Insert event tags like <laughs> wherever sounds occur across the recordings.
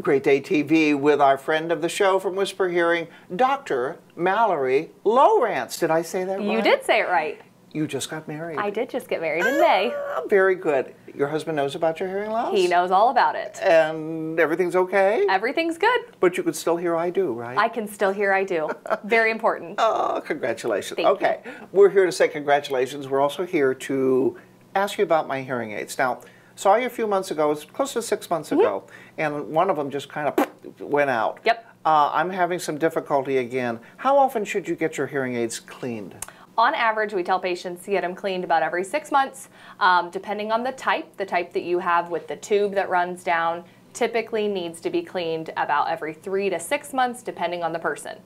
Great Day TV with our friend of the show from Whisper Hearing, Dr. Mallory Lowrance. Did I say that right? You did say it right. You just got married. I did just get married in May. Ah, very good. Your husband knows about your hearing loss? He knows all about it. And everything's okay? Everything's good. But you could still hear I do, right? I can still hear I do. <laughs> Very important. Oh, congratulations. Thank okay. We're here to say congratulations. We're also here to ask you about my hearing aids. Now, saw you a few months ago, it's close to six months ago, and one of them just kind of went out. Yep. Uh, I'm having some difficulty again. How often should you get your hearing aids cleaned? On average, we tell patients to get them cleaned about every six months, um, depending on the type. The type that you have with the tube that runs down typically needs to be cleaned about every three to six months, depending on the person.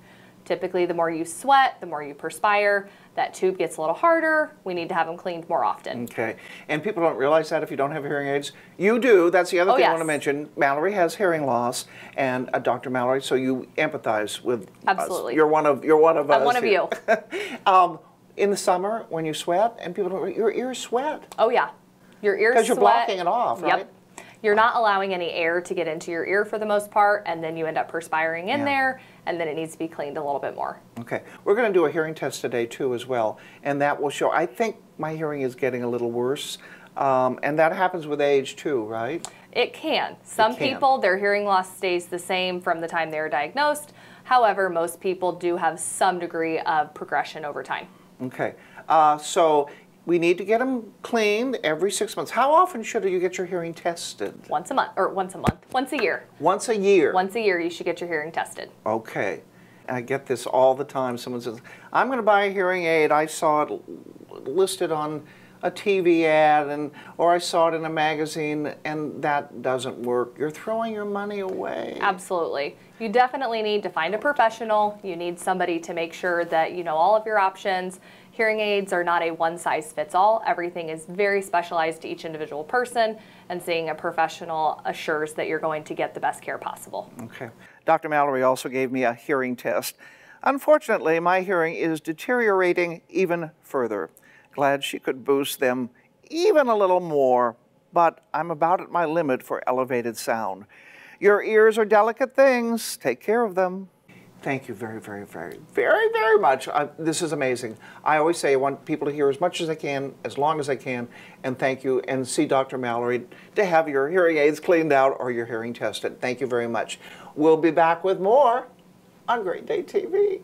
Typically, the more you sweat, the more you perspire, that tube gets a little harder. We need to have them cleaned more often. Okay. And people don't realize that if you don't have hearing aids. You do. That's the other Oh, thing I want to mention. Mallory has hearing loss, and uh, Dr. Mallory, so you empathize with us. Absolutely. You're one of you're one of us. I'm one of here. you. <laughs> um, in the summer, when you sweat, and people don't, your ears sweat. Oh yeah, your ears Because you're blocking it off, right? Yep. You're not allowing any air to get into your ear for the most part, and then you end up perspiring in Yeah. there, and then it needs to be cleaned a little bit more. Okay. We're going to do a hearing test today too, as well, and that will show. I think my hearing is getting a little worse, um, and that happens with age too, right? It can. Some can. people, their hearing loss stays the same from the time they were diagnosed. However, most people do have some degree of progression over time. Okay. Uh, so we need to get them cleaned every six months. How often should you get your hearing tested? Once a month, or once a month, once a year. Once a year. Once a year, you should get your hearing tested. Okay. I get this all the time. Someone says, I'm going to buy a hearing aid. I saw it listed on a TV ad and or I saw it in a magazine and that doesn't work. You're throwing your money away. Absolutely. You definitely need to find a professional. You need somebody to make sure that you know all of your options. Hearing aids are not a one size fits all. Everything is very specialized to each individual person, and seeing a professional assures that you're going to get the best care possible. Okay. Dr. Mallory also gave me a hearing test. Unfortunately, my hearing is deteriorating even further. Glad she could boost them even a little more, but I'm about at my limit for elevated sound. Your ears are delicate things. Take care of them. Thank you very, very, very, very, very much. Uh, this is amazing. I always say I want people to hear as much as I can, as long as I can, and thank you. And see Dr. Mallory to have your hearing aids cleaned out or your hearing tested. Thank you very much. We'll be back with more on Great Day TV.